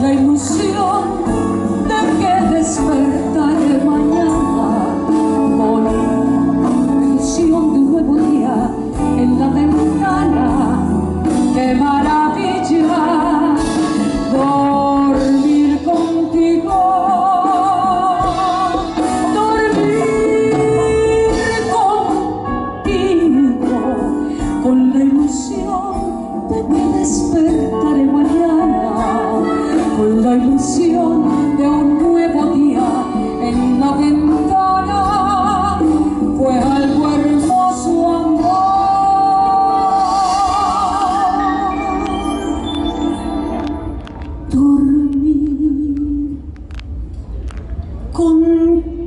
la ilusión de que despertaré mañana con la ilusión de un nuevo día en la ventana. ¡Qué maravilla! Dormir contigo. Dormir contigo con la ilusión de que despertaré Bye.